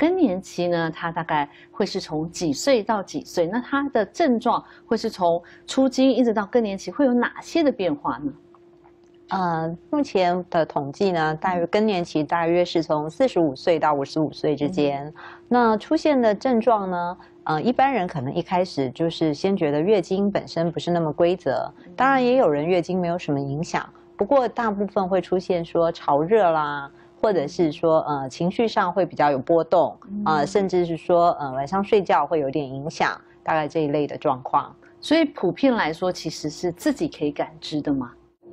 更年期呢，它大概会是从几岁到几岁？那它的症状会是从出经一直到更年期会有哪些的变化呢？呃，目前的统计呢，大约更年期大约是从四十五岁到五十五岁之间。那出现的症状呢，呃，一般人可能一开始就是先觉得月经本身不是那么规则，当然也有人月经没有什么影响，不过大部分会出现说潮热啦，或者是说呃情绪上会比较有波动啊，甚至是说呃晚上睡觉会有点影响，大概这一类的状况。所以普遍来说，其实是自己可以感知的嘛。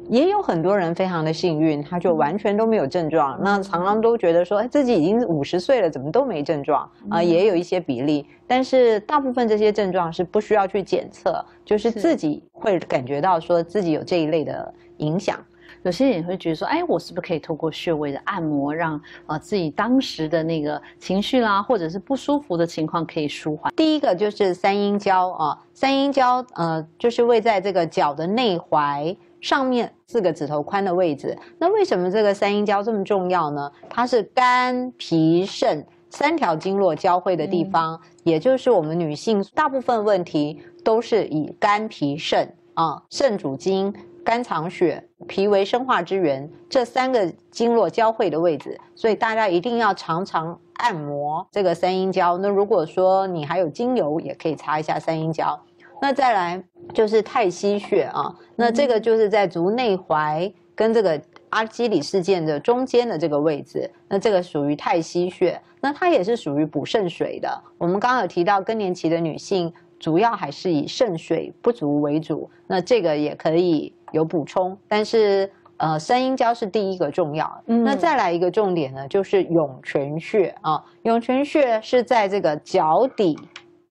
也有很多人非常的幸运，他就完全都没有症状。那常常都觉得说，哎，自己已经五十岁了，怎么都没症状啊？也有一些比例，但是大部分这些症状是不需要去检测，就是自己会感觉到说自己有这一类的影响。有些人也会觉得说，哎，我是不是可以透过穴位的按摩，让呃自己当时的那个情绪啦，或者是不舒服的情况可以舒缓？第一个就是三阴交啊，三阴交呃就是位在这个脚的内踝。上面四个指头宽的位置，那为什么这个三阴交这么重要呢？它是肝脾肾三条经络交汇的地方，也就是我们女性大部分问题都是以肝脾肾啊，肾主筋，肝藏血，脾为生化之源，这三个经络交汇的位置，所以大家一定要常常按摩这个三阴交。那如果说你还有精油，也可以擦一下三阴交。那再来就是太溪穴啊，那这个就是在足内踝跟这个阿基里事件的中间的这个位置，那这个属于太溪穴，那它也是属于补肾水的。我们刚刚有提到更年期的女性，主要还是以肾水不足为主，那这个也可以有补充，但是呃，三阴交是第一个重要。那再来一个重点呢，就是涌泉穴啊，涌泉穴是在这个脚底。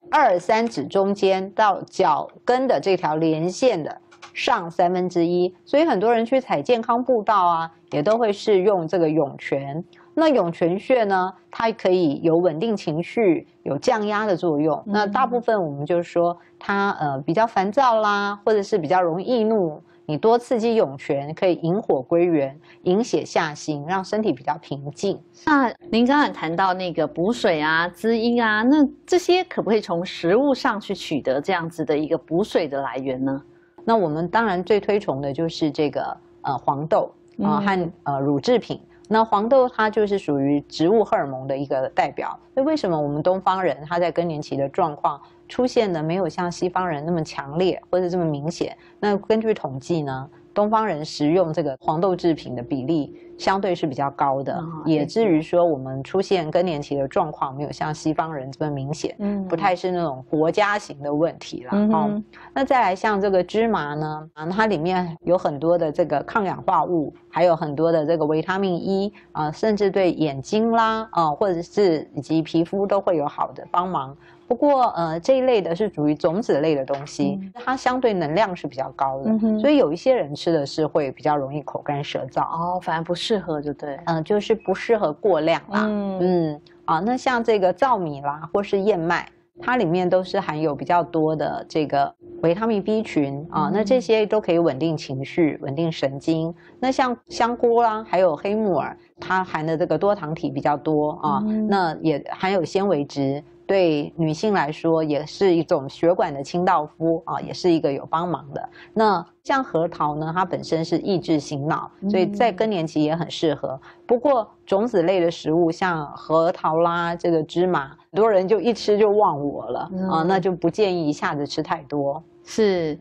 二三指中间到脚跟的这条连线的上三分之一，所以很多人去踩健康步道啊，也都会是用这个涌泉。那涌泉穴呢，它可以有稳定情绪、有降压的作用。那大部分我们就是说，它呃比较烦躁啦，或者是比较容易易怒。你多刺激涌泉，可以引火归元，引血下行，让身体比较平静。那您刚才谈到那个补水啊、滋阴啊，那这些可不可以从食物上去取得这样子的一个补水的来源呢？那我们当然最推崇的就是这个呃黄豆啊和呃乳制品。那黄豆它就是属于植物荷尔蒙的一个代表。那为什么我们东方人他在更年期的状况？出现的没有像西方人那么强烈或者这么明显。那根据统计呢，东方人食用这个黄豆制品的比例相对是比较高的，也至于说我们出现更年期的状况没有像西方人这么明显，嗯，不太是那种国家型的问题了。哦，那再来像这个芝麻呢，啊，它里面有很多的这个抗氧化物，还有很多的这个维他命 E 啊，甚至对眼睛啦啊，或者是以及皮肤都会有好的帮忙。不过，呃，这一类的是属于种子类的东西，它相对能量是比较高的，所以有一些人吃的是会比较容易口干舌燥哦，反而不适合，就对，嗯，就是不适合过量啦，嗯，啊，那像这个糙米啦，或是燕麦，它里面都是含有比较多的这个维他命 B 群啊，那这些都可以稳定情绪、稳定神经。那像香菇啦，还有黑木耳，它含的这个多糖体比较多啊，那也含有纤维质。对女性来说，也是一种血管的清道夫啊，也是一个有帮忙的。那像核桃呢，它本身是抑制醒脑，所以在更年期也很适合。不过种子类的食物，像核桃啦，这个芝麻，很多人就一吃就忘我了啊，那就不建议一下子吃太多。是。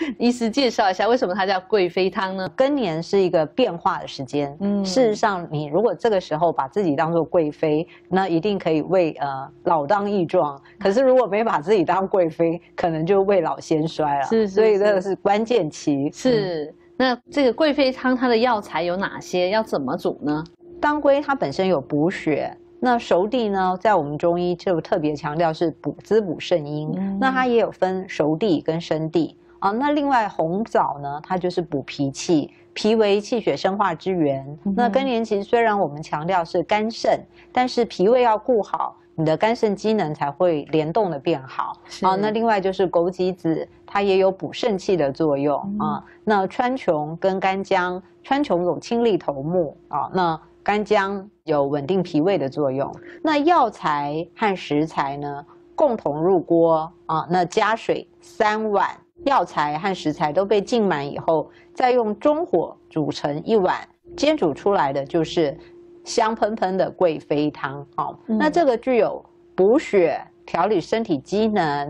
医师介绍一下，为什么它叫贵妃汤呢？更年是一个变化的时间。嗯，事实上，你如果这个时候把自己当做贵妃，那一定可以为呃老当益壮。可是如果没把自己当贵妃，可能就未老先衰了。是，所以这个是关键期。是，那这个贵妃汤它的药材有哪些？要怎么煮呢？当归它本身有补血，那熟地呢，在我们中医就特别强调是补滋补肾阴。那它也有分熟地跟生地。啊，那另外红枣呢，它就是补脾气，脾为气血生化之源。那更年期虽然我们强调是肝肾，但是脾胃要顾好，你的肝肾机能才会联动的变好。啊，那另外就是枸杞子，它也有补肾气的作用啊。那川穹跟干姜，川穹有清利头目啊，那干姜有稳定脾胃的作用。那药材和食材呢，共同入锅啊，那加水三碗，药材和食材都被浸满以后，再用中火煮成一碗，煎煮出来的就是香喷喷的贵妃汤。好，那这个具有补血、调理身体机能、